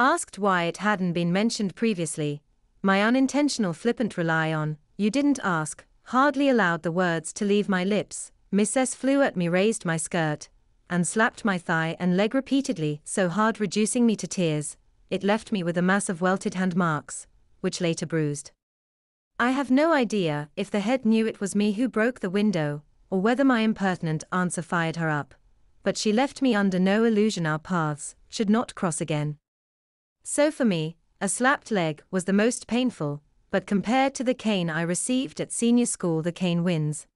Asked why it hadn't been mentioned previously, my unintentional flippant rely on, you didn't ask, hardly allowed the words to leave my lips. Miss S flew at me, raised my skirt, and slapped my thigh and leg repeatedly, so hard reducing me to tears, it left me with a mass of welted hand marks, which later bruised. I have no idea if the head knew it was me who broke the window, or whether my impertinent answer fired her up, but she left me under no illusion our paths should not cross again. So for me, a slapped leg was the most painful, but compared to the cane I received at senior school, the cane wins.